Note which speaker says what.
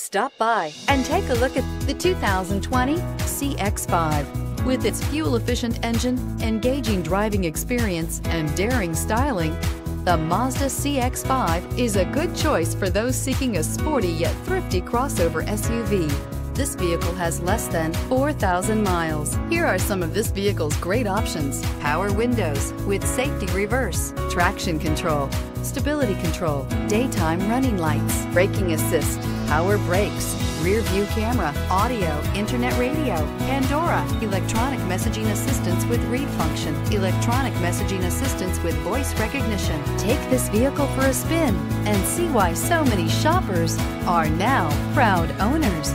Speaker 1: Stop by and take a look at the 2020 CX5. With its fuel efficient engine, engaging driving experience, and daring styling, the Mazda CX5 is a good choice for those seeking a sporty yet thrifty crossover SUV. This vehicle has less than 4,000 miles. Here are some of this vehicle's great options. Power windows with safety reverse, traction control, stability control, daytime running lights, braking assist, power brakes, rear view camera, audio, internet radio, Pandora, electronic messaging assistance with read function, electronic messaging assistance with voice recognition. Take this vehicle for a spin and see why so many shoppers are now proud owners.